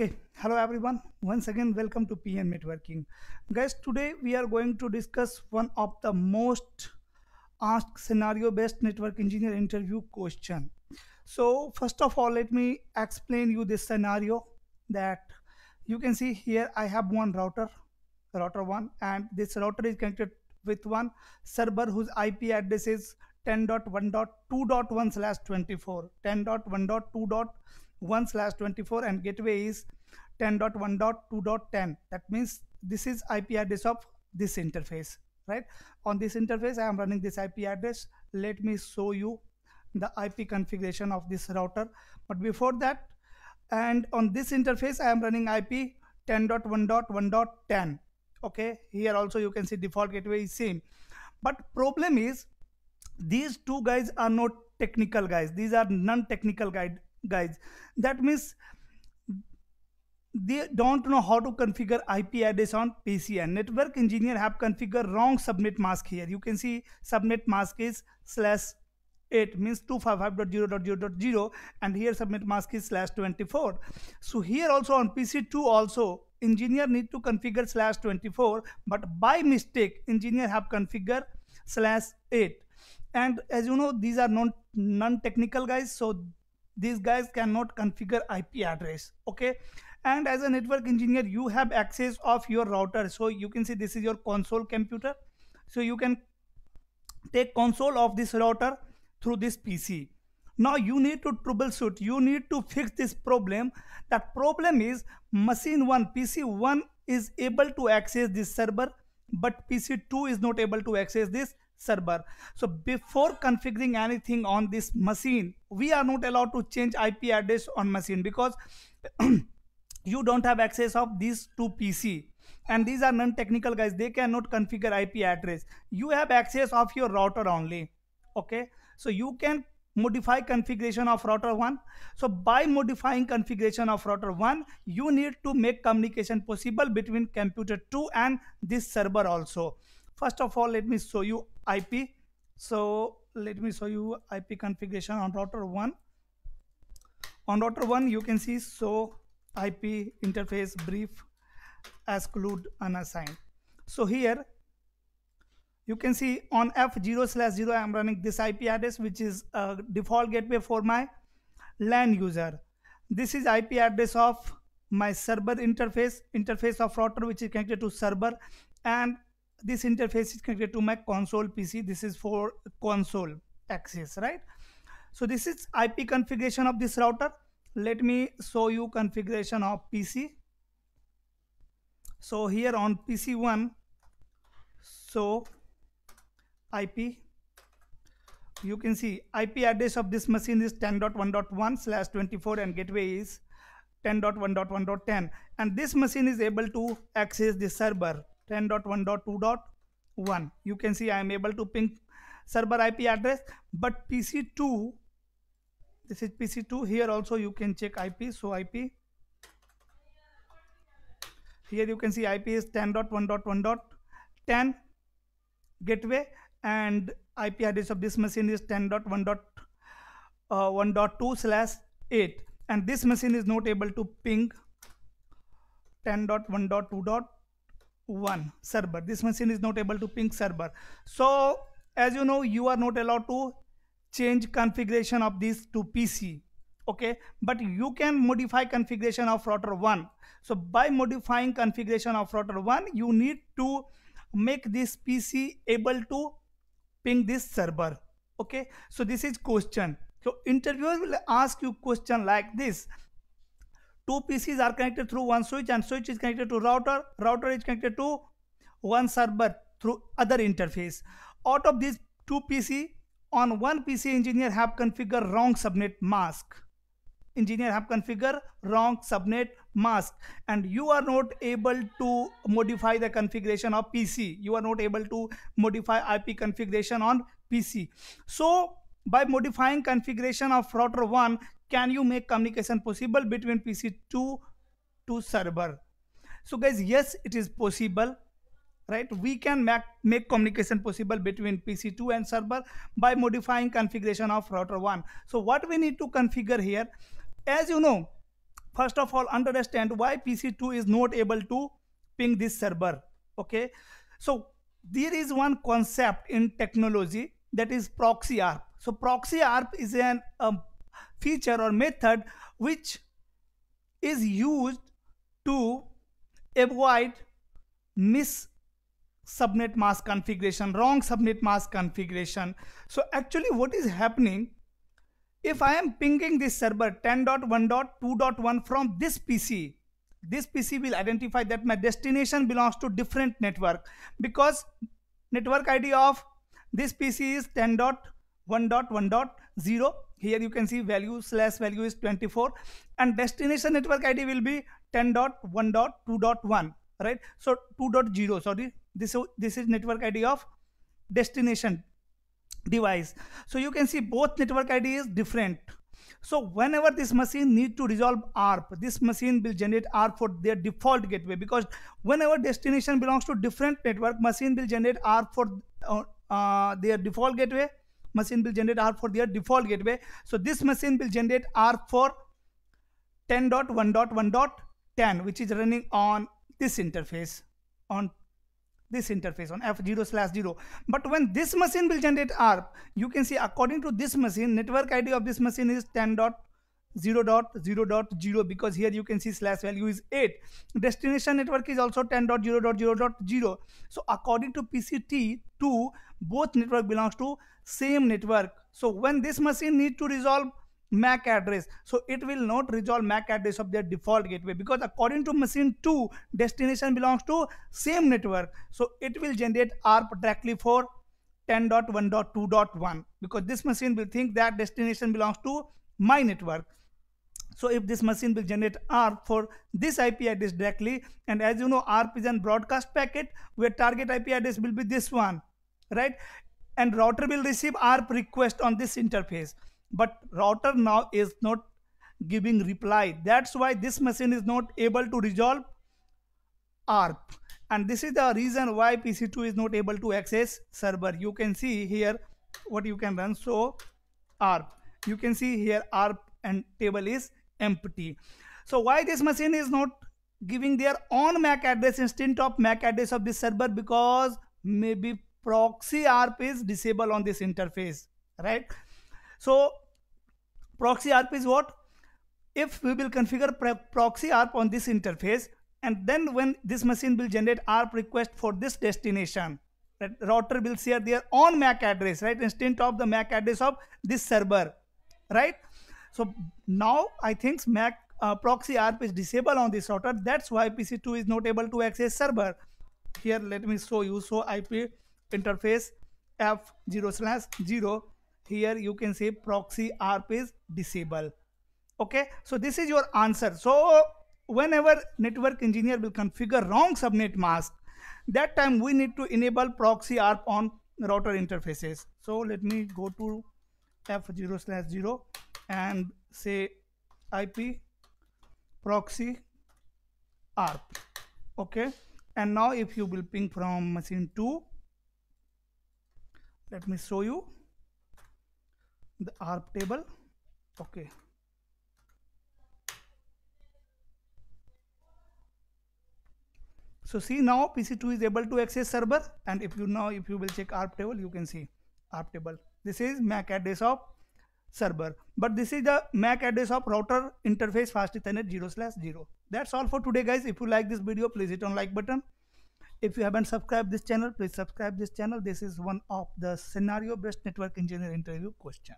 Okay, hello everyone. Once again, welcome to PM Networking. Guys, today we are going to discuss one of the most asked scenario based network engineer interview question. So, first of all, let me explain you this scenario that you can see here I have one router, router 1, and this router is connected with one server whose IP address is 10.1.2.1 slash 24 10.1.2.1 slash 24 and gateway is 10.1.2.10 that means this is ip address of this interface right? On this interface i am running this ip address. Let me show you the ip configuration of this router. But before that and on this interface i am running ip 10.1.1.10 okay? Here also you can see default gateway is same. But problem is these two guys are not technical guys. These are non-technical guide guys. That means they don't know how to configure IP address on PC and network engineer have configured wrong subnet mask here. You can see subnet mask is slash 8 means 255.0.0.0 and here subnet mask is slash 24 so here also on PC2 also engineer need to configure slash 24 but by mistake engineer have configured slash 8 and as you know these are non non-technical guys so these guys cannot configure IP address okay? And as a network engineer you have access of your router. So you can see this is your console computer. So you can take console of this router through this PC now you need to troubleshoot. You need to fix this problem. That problem is machine 1 PC 1 is able to access this server but PC 2 is not able to access this server. So before configuring anything on this machine we are not allowed to change ip address on machine because you don't have access of these two pc and these are non-technical guys. They cannot configure ip address. You have access of your router only. Okay? So you can modify configuration of router 1 so by modifying configuration of router 1 you need to make communication possible between computer 2 and this server also first of all let me show you IP so let me show you IP configuration on router 1 on router 1 you can see so IP interface brief exclude unassigned. So here you can see on F0 slash 0 I am running this IP address which is a default gateway for my LAN user. This is IP address of my server interface interface of router which is connected to server and this interface is connected to my console PC. This is for console access, right? So this is IP configuration of this router. Let me show you configuration of PC. So here on PC1, so IP, you can see IP address of this machine is 10.1.1 slash 24 and gateway is 10.1.1.10 and this machine is able to access the server 10.1.2.1 you can see I am able to ping server IP address but PC2 this is PC2 here also you can check IP so IP here you can see IP is 10.1.1.10 gateway and IP address of this machine is 10.1.1.2 uh, slash 8 and this machine is not able to ping 10.1.2 one server. This machine is not able to ping server. So as you know you are not allowed to change configuration of this to pc okay? But you can modify configuration of router 1 so by modifying configuration of router 1 you need to make this pc able to ping this server. Okay? So this is question. So interviewer will ask you question like this two PCs are connected through one switch and switch is connected to router router is connected to one server through other interface. Out of these two PC on one PC engineer have configured wrong subnet mask. Engineer have configured wrong subnet mask and you are not able to modify the configuration of PC you are not able to modify IP configuration on PC so by modifying configuration of router 1 can you make communication possible between pc2 to server? So guys yes it is possible right? We can make, make communication possible between pc2 and server by modifying configuration of router 1 so what we need to configure here as you know first of all understand why pc2 is not able to ping this server okay? So there is one concept in technology that is proxy arp so proxy arp is an um, feature or method which is used to avoid miss subnet mask configuration wrong subnet mask configuration. So actually what is happening if i am pinging this server 10.1.2.1 from this pc this pc will identify that my destination belongs to different network because network id of this pc is 10.1.1.0 here you can see value slash value is 24 and destination network id will be 10.1.2.1 right? So 2.0 sorry. This this is network id of destination device. So you can see both network id is different. So whenever this machine need to resolve ARP, this machine will generate ARP for their default gateway. Because whenever destination belongs to different network, machine will generate ARP for uh, uh, their default gateway. Machine will generate ARP for their default gateway. So this machine will generate ARP for 10.1.1.10 which is running on this interface on this interface on f0 slash 0 but when this machine will generate arp you can see according to this machine network id of this machine is 10 dot 0 dot 0 dot 0 because here you can see slash value is 8 destination network is also 10 dot 0 dot 0 dot 0 so according to pc2 both network belongs to same network so when this machine need to resolve MAC address. So it will not resolve MAC address of their default gateway because according to machine 2, destination belongs to same network. So it will generate ARP directly for 10.1.2.1 because this machine will think that destination belongs to my network. So if this machine will generate ARP for this IP address directly and as you know ARP is a broadcast packet where target IP address will be this one right? And router will receive ARP request on this interface. But router now is not giving reply. That's why this machine is not able to resolve ARP and this is the reason why PC2 is not able to access server. You can see here what you can run. So ARP you can see here ARP and table is empty so why this machine is not giving their own MAC address instead of MAC address of this server because maybe proxy ARP is disabled on this interface right so proxy ARP is what? If we will configure proxy ARP on this interface and then when this machine will generate ARP request for this destination, that router will share their own MAC address, right? Instead of the MAC address of this server, right? So now I think MAC uh, proxy ARP is disabled on this router. That's why PC2 is not able to access server. Here, let me show you. So IP interface F0 slash 0 here you can say proxy arp is disabled okay so this is your answer so whenever network engineer will configure wrong subnet mask that time we need to enable proxy arp on router interfaces so let me go to f0 slash 0 and say ip proxy arp okay? And now if you will ping from machine 2 let me show you the ARP table okay? So see now pc2 is able to access server and if you now if you will check ARP table you can see ARP table this is MAC address of server. But this is the MAC address of router interface fast ethernet 0 slash 0 that's all for today guys. If you like this video please hit on like button. If you haven't subscribed this channel please subscribe this channel. This is one of the scenario based network engineer interview question